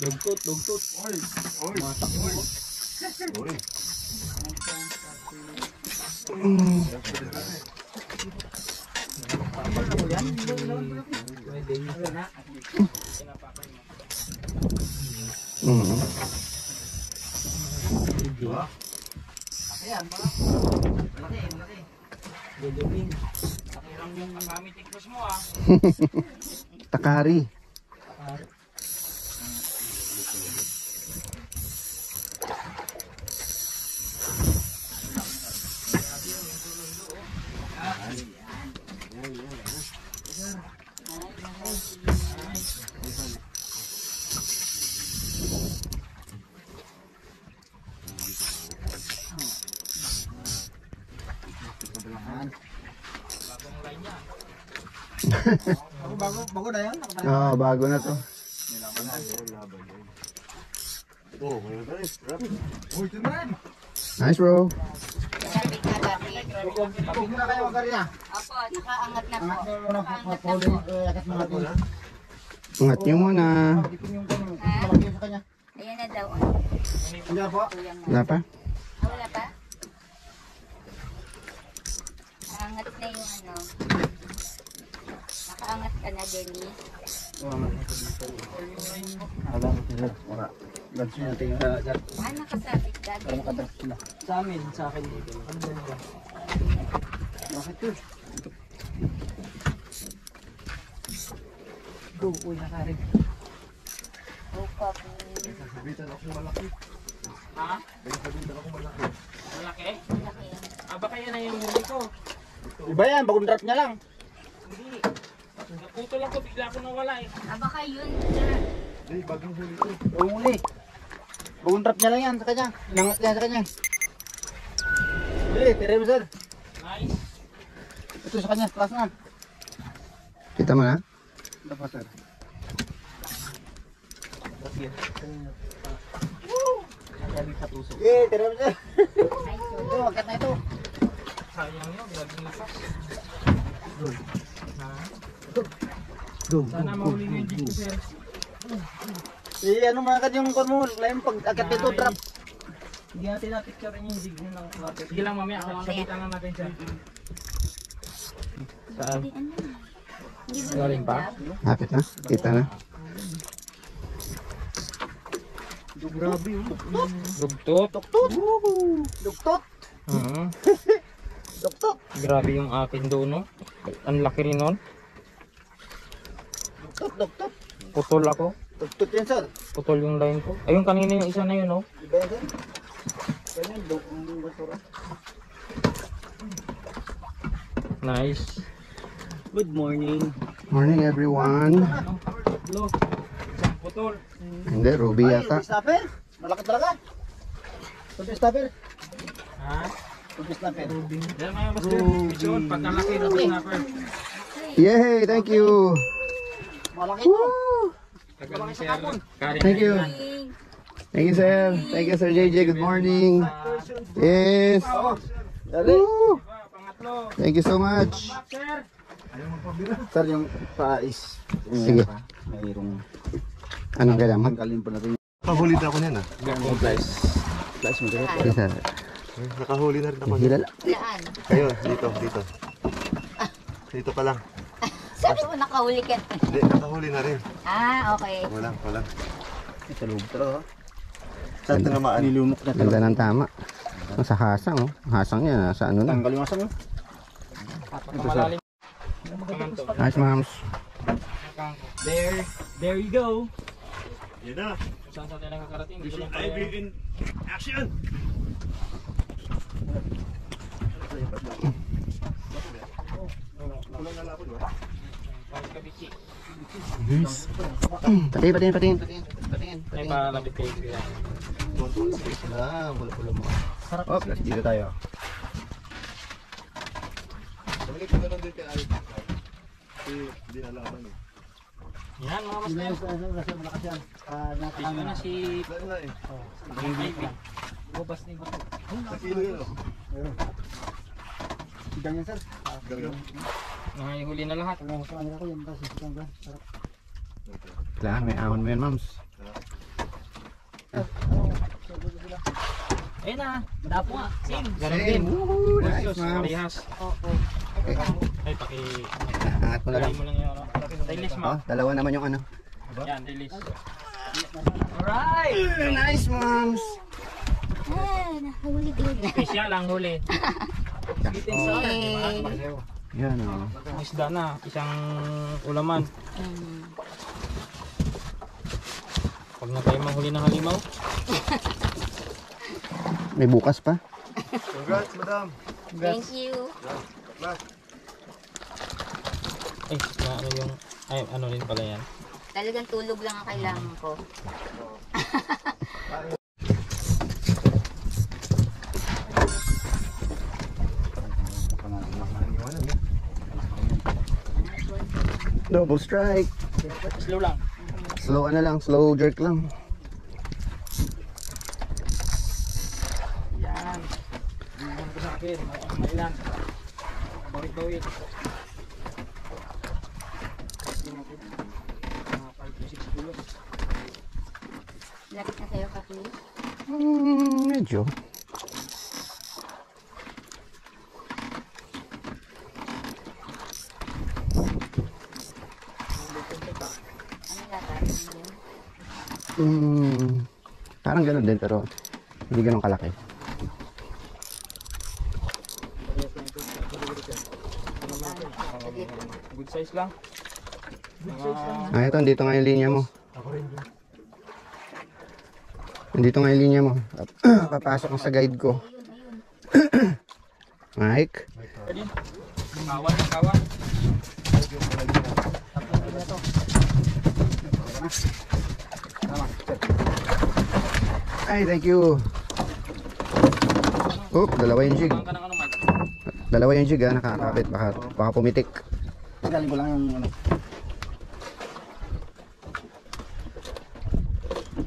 Dugtot, dugtot. Oy, oy, oy. Oy. Mhm. Takari. Bago, bago na yan. Oo, bago na to. Oh, mayroon tayo. Grabe. Uy, ito na rin. Nice bro. Lapit na lapit. Tapos muna kayo. Opo, nakaangat na po. Angat mo na po. Patuloy. Eh, Akat mo natin. Angat nyo muna. Ayan na daw. Na. Wala pa? Ah, wala pa? Nakaangat na yung ano. Nakaangat ka na, Denny. Alam ko sila. Wala. Gansun natin yung dyan. Ah, nakasabit ka, Para Denny. makadras sila. Sa amin, sa akin. Ano ba nila? Bakit yun? Go, uy, nakarin. Oh, papi. Sabitan ako malaki. Ha? Sabitan ako malaki. Malaki? Laki yan. Ah, baka yan na yung huli ko. Iba yan. Bagong drop niya lang. Hindi. Naputo lang ko, bigla ko nawala eh. Ah, baka yun. Hindi, bagong huli ko. Bagong uli. Bagong drop niya lang yan sa kanya. Inangat niya sa kanya. Dili, tira mo sir. Nice. Ito sa kanya. Taas na. Kita mo na? Dapat sir. Nagaling sa tuso. Eh, tira mo sir. Ito, agad na ito. Sayang yun, grabe nipas. Dum, Sana mahuli mo yung jeep ko, sir. Eh, ano mga kan yung kon mo? Lain pag agad nito drop. Hindi natin na-picture yung jig nyo lang. Sige lang mamaya, sabitan lang natin siya. hindi ano. Hindi ba Galing pa? nilagdab? Lapit na? Kita na? Grabe yun. Rugtot. Duktot. Duktot. Mhm. Duktot. Grabe yung akin doon, no? Ang laki rin nun. Duktot, duktot. Putol ako. Duktot yan sir. Putol yung line ko. Ayun, kanina yung isa na yun, no? Iba yan sir. Ganyan, duktot yung basura. Nice. Good morning. Morning everyone. Lo. Putol. Hindi, Ruby Ay, yata. yung stopper. Malaki talaga. Ito stopper. Ha? Ito stopper. Yan mga master. Vision, pagkalaki ng snapper. Yay! Thank you! Malaki ito. Tagal ni Sir. Karin Thank you. Thank you, sir. Thank you, Sir JJ. Good morning. Yes. Woo! Thank you so much. Sir. Yung pais. Sige. Mayroong Anong kailangan? tanggalin pa natin. Nakahuli na ako niyan ah. Guys. Guys, mo dito. Yes, sir. Nakahuli na rin ako. Hilala. saan? Kayo, dito, dito. Dito pa lang. Sabi mo nakahuli ka. Hindi, nakahuli na rin. Ah, okay. Wala, wala. Sa loob talaga. Saan tinamaan? Nilumok na Ganda talaga. ng tama. Oh, Sa hasang, oh. Hasang yan. Sa ano na. Tanggal yung asang. Malalim. Nice, moms. There, there you go. Yan na. Saan sa tayo nakakarating? Ivy kaya. in action! Patingin, patingin, patingin. Patingin. May palapit kayo. Ah, pula-pula mo. Oh, dito tayo. Balik ko na lang din kay Ivy. Kasi hindi nalaman eh. Yan mga master. yung sa malakas yan. Ah, Ito nakakano. na si Wala na eh. Bang Ivy. Hubas ni Buto. Ah, Takilo yun. Ayun. Sigang yan sir. Sigang. Nakahihuli na lahat. Ang sa ko yan kasi sigang ba? Sarap. Kailangan may ahon mo yan mams. Ayun na. Dapo nga. Sing. Ganun din. Nice mams. Parehas. Ay paki. Angat mo na lang. Stainless mo. Ano. Oh, dalawa naman yung ano. Yan, release. Alright! Nice, moms! Ah, nahuli din. Special ang huli. Yan, oh. Isda na. Isang ulaman. Huwag na tayo manghuli ng halimaw. May bukas pa. Congrats, madam. Thank you. Ay, na ano yung... Ay, ano rin pala yan. Talagang tulog lang ang kailangan ko. Double strike. Slow lang. Slow ano lang, slow jerk lang. Yan. Yan ko sa akin. Mailan. Bawit-bawit. Lapit na sa'yo, Kapi. Hmm, medyo. Ano Hmm, parang ganun din pero hindi ganun kalaki. Good size lang. Ah, ito, dito nga yung linya mo. Nandito nga yung linya mo. Papasok sa guide ko. Mike? Kawan, kawan. Ay, thank you. Oh, dalawa yung jig. Dalawa yung jig ha, nakakapit. Baka, baka pumitik. Tagalin ko lang yung ano.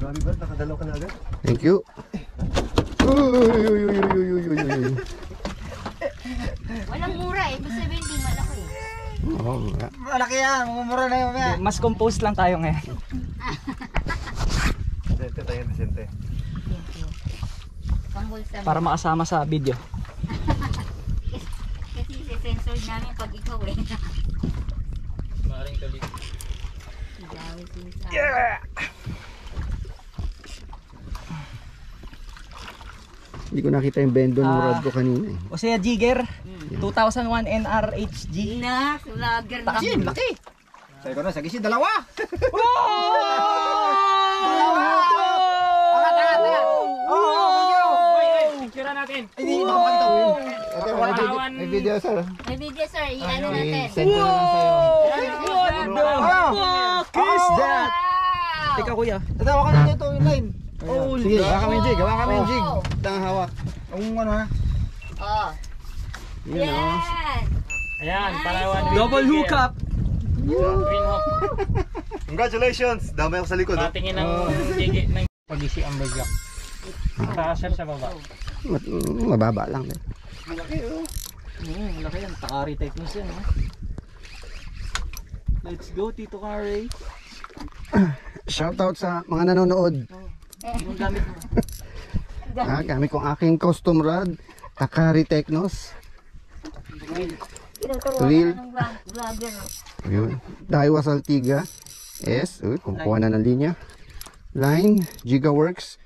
Grabe ba? Nakadalaw ka na agad? Thank you. Walang mura eh. Basta 70 malaki. Oo, oh, malaki yan. Mumura na yun. Mas composed lang tayo ngayon. Mo. Para makasama sa video. Kasi sisensor namin pag ikaw eh. Maring yung sa... Hindi ko nakita yung bendo ng Ah. rod ko kanina eh. O siya, Jigger. 2001 NRHG. Na, vlogger na. Takin, laki. Sabi ko na, sa gisi, dalawa. Angat, angat, angat. Oh, Ay, ay, picture natin. Hindi, yun. Ate, may video, may video sir. May video sir, i-ano natin. I-send ko lang sa'yo. What the fuck is that? Wow! Teka kuya. Ito, ako na dito yung line. Oh, Sige, gawa kami yung jig. Gawa kami yung jig. Oh. Tang hawak. Ang ano ha. Oh. Yun oh. Yan. Ayan, Palawan. Double hookup. Green hook. Congratulations! Damay ako sa likod. oh. Patingin ng jigi ng pag-isi ang bagyak. Sa sir sa baba. Ma- Mababa lang. Eh. Hmm, laki yan. Takari techniques yan. Oh. Let's go, Tito Kari. Shoutout sa mga nanonood. Yung gamit mo. Ah, gamit kong aking custom rod. Takari Technos. Tinuturuan Real. ka ng vlog- vlogger. Yun. Daiwa Saltiga. S. Uy, kumukuha na ng linya. Line. Gigaworks.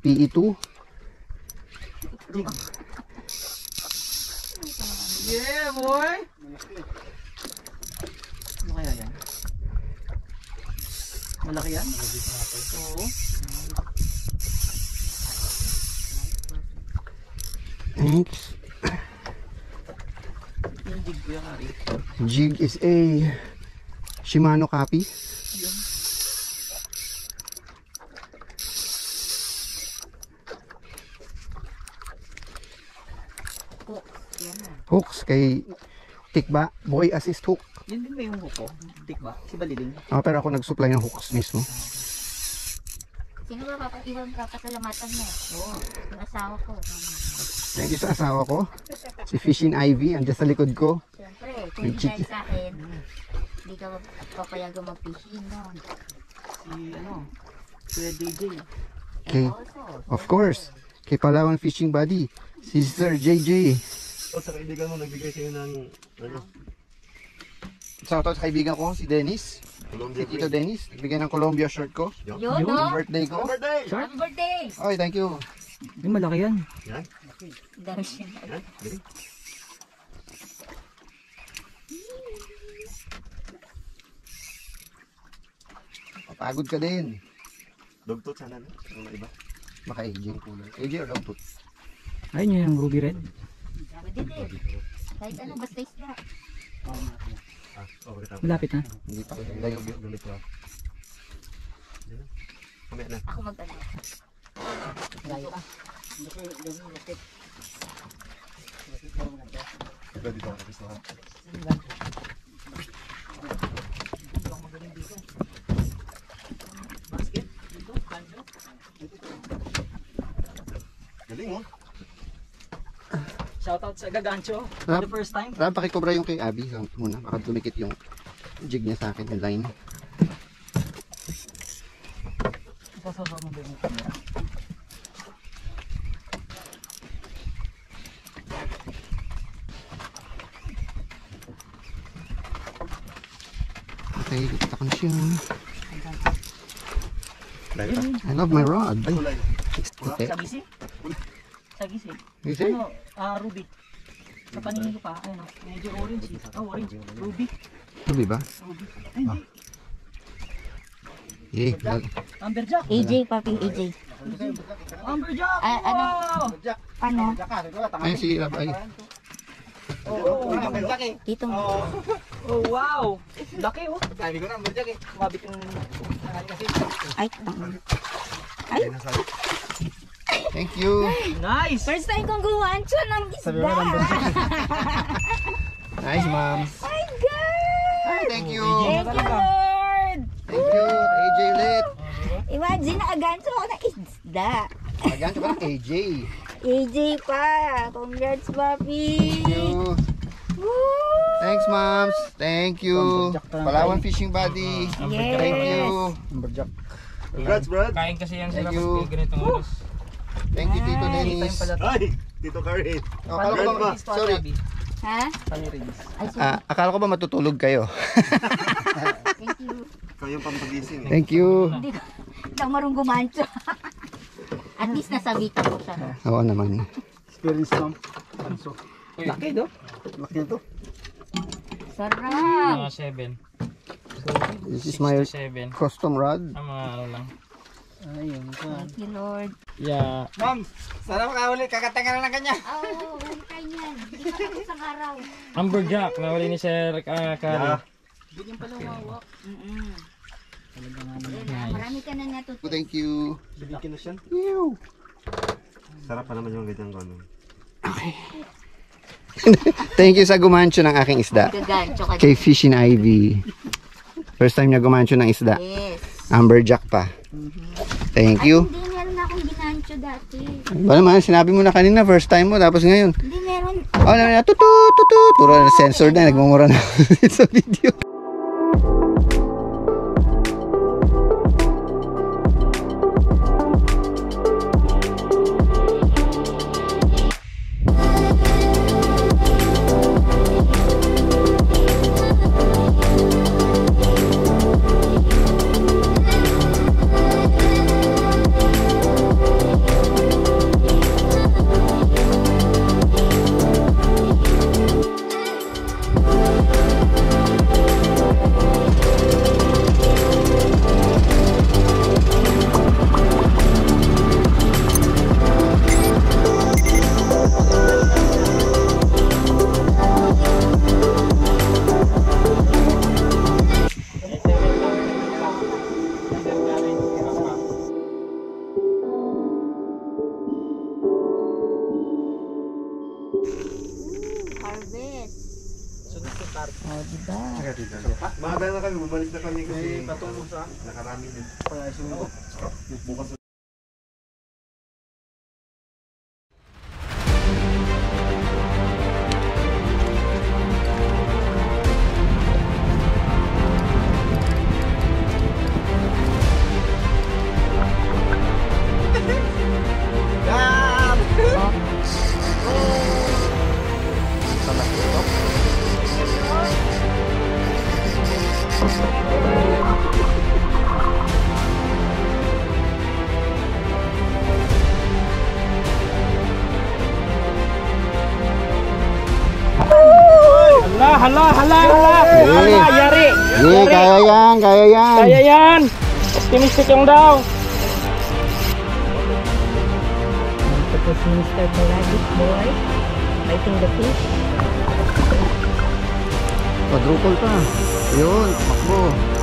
E PE2. Yeah, boy! Ano kaya yan? Malaki yan? Oo. Kari. Jig is a Shimano copy. Yan na. Hooks kay Tikba. Boy assist hook. Yun din ba yung hook ko? Tik ba? Si Baliling? Ah, pero ako nag-supply ng hooks mismo. Sino ba papat ibang papasalamatan mo? Oo. Yung asawa ko. Thank you sa asawa ko. Si Fishing Ivy. Andiyan sa likod ko. Siyempre, kung hindi dahil sa akin, hindi ka papayagang mag-fishing no? Si ano? Kuya DJ. Kay, of course, kay Palawan Fishing Buddy, si Sir JJ. O sa kaibigan mo, nagbigay sa'yo ng, ano, Shoutout sa kaibigan ko, si Dennis. Colombia Si Tito Dennis. Nagbigay ng Columbia shirt ko. Yun, Yung no? birthday ko. Birthday! Happy birthday! Ay, thank you. Yung malaki yan. Yan, Dami siya. yan, dali. Pagod ka din. Dugtot sana, no? Ano iba? Baka AJ yung kulay. AJ or Longtooth? Ayun yun yung ruby red. Pwede din. Kahit ano, basta isda. Ah. Malapit na. Hindi pa. Layo. Galit ko. Mamaya na. Ako mag-ano. Ito dito ako tapos na. Galing oh. Shoutout sa Gagancho. Rap, The first time. Rap, pakikobra yung kay Abby. Lang muna. Baka dumikit yung jig niya sa akin, yung line. Sasama mo ba yung camera? Okay, kita ko na siya. I love my rod. Okay. Sa gisi? Sa gisi. Gisi? Ano, ah, ruby. Sa paningin ko pa, ano, medyo orange. eh. Oh, orange. Ruby. Sabi ba? Ruby. Ay, hindi. Eh, lal- Amberjack. AJ, papi, AJ. Amberjack! Ah, ano? Wow! Paano? Ay, si Rap, ay. Oh, Dito mo. oh, wow! Laki oh. Sabi ko na, Amberjack eh. Mabit yung... Ay, tang- Thank you. Nice! First time kong guwancho ng isda. Nice, ma'am. My God! Ay, thank you. Thank you, Lord! Thank you. AJ ulit. Imagine, nakagancho ako ng isda. Magyan ka ng AJ? AJ pa. Congrats, papi. Thank you. Woo! Thanks, moms. Thank you. Palawan Fishing Buddy. Yes. Thank you. Congrats, Brad. Kain kasi yan Thank sila you. pag ganitong oras. Thank you, Tito Dennis. to. Ay, Tito Karin. Oh, akala ko ba, sorry. Ha? Ah, akala ko ba matutulog kayo? Thank you. Ikaw yung pampagising eh. Thank you. Hindi ko, hindi ako marunong gumancho. At least nasabitan ko siya. Oo naman. Experience ma'am. Anso. Laki do. Laki nito. Sarap. Mga 7. This is my 7. custom rod. Ang mga ano lang. Ayun. Thank you, Lord. Yeah. Ma'am, sana makahuli. Kakatanga na lang kanya. Oo, oh, huli kayo niyan. Hindi ka tapos ang araw. Amberjack. Nawali ni Sir uh, Kari. Yeah. Mm-mm. Ayan, Marami ka na natutunan. Thank you. Bibigyan na siya. Sarap pa naman yung ganyang gano'n. Thank you sa gumancho ng aking isda. Gagancho ka. Kay Fishing Ivy. First time niya gumancho ng isda. Yes. Amberjack pa. Thank you. Hindi meron na akong ginancho dati. Ba naman, sinabi mo na kanina, first time mo, tapos ngayon. Hindi meron. Oh, na, na, tutut, tutut. Puro sensor na, nagmumura na sa video. Oh, diba? Maaga na kami, bumalik na kami kasi patulog sa nakarami din. Bukas Hala, hala, hala, hala. Yari. Yari. Yari. Kaya yan, kaya yan. Kaya yan. Optimistic yung daw. Tapos si Mr. Pelagic Boy. Fighting the fish. Quadruple pa. Yun. Oh.